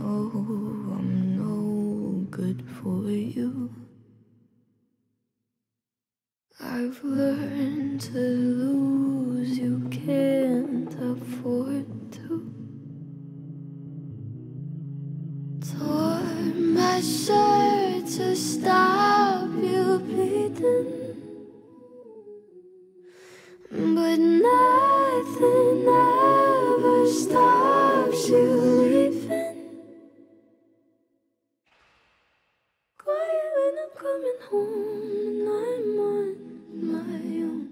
Oh, I'm no good for you. I've learned to lose, you can't afford to. Tore my shirt to stop but nothing ever stops you leaving. Quiet when I'm coming home and I'm on my own.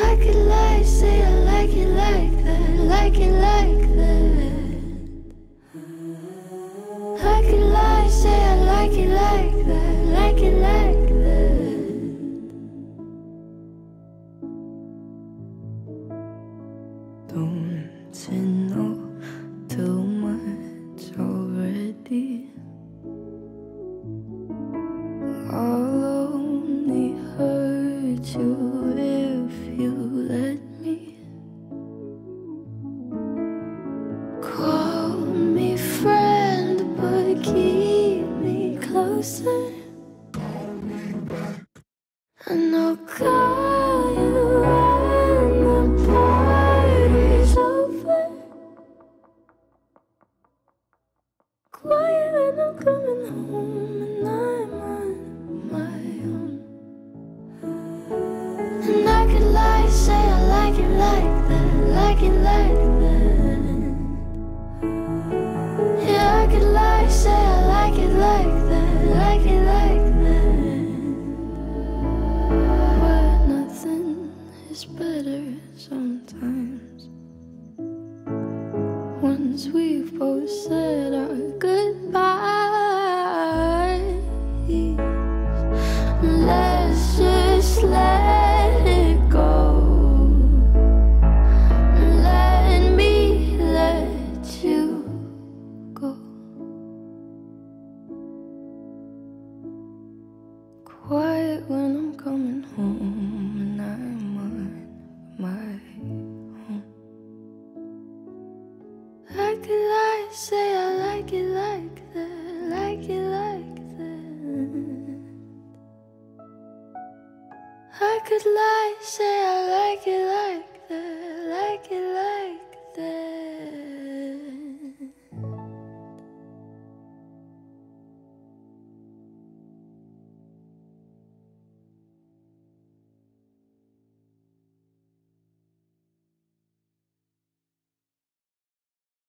I could lie, say I like it like that, like like that, like it like that. Don't you know too much already? I'll only hurt you And I could lie, say I like it like that, Once we've both said our goodbyes, say I like it like that, like it like that. I could lie, say I like it like that, like it like that.